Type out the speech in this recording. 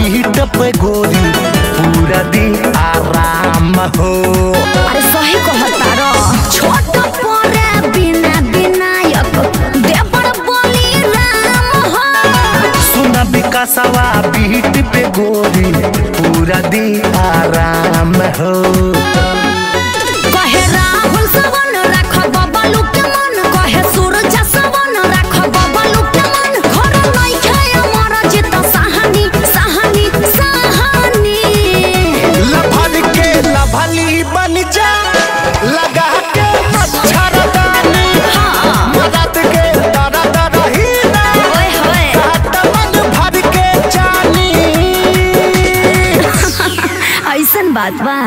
पीठ पे गोरी पूरा दिन आराम हो। अरे सही कहता छोटा बात बा